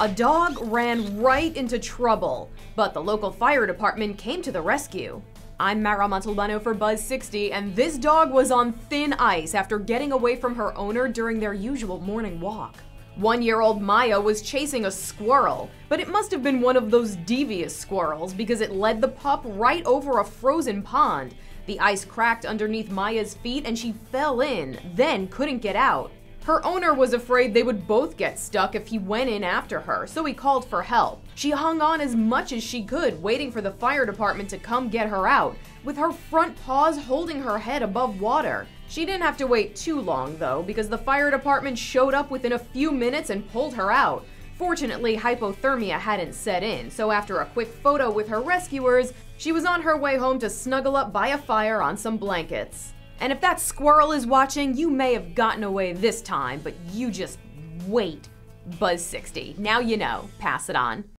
A dog ran right into trouble, but the local fire department came to the rescue. I'm Mara Montalbano for Buzz 60, and this dog was on thin ice after getting away from her owner during their usual morning walk. One year old Maya was chasing a squirrel, but it must have been one of those devious squirrels because it led the pup right over a frozen pond. The ice cracked underneath Maya's feet and she fell in, then couldn't get out. Her owner was afraid they would both get stuck if he went in after her, so he called for help. She hung on as much as she could, waiting for the fire department to come get her out, with her front paws holding her head above water. She didn't have to wait too long, though, because the fire department showed up within a few minutes and pulled her out. Fortunately, hypothermia hadn't set in, so after a quick photo with her rescuers, she was on her way home to snuggle up by a fire on some blankets. And if that squirrel is watching, you may have gotten away this time, but you just wait. Buzz 60. Now you know. Pass it on.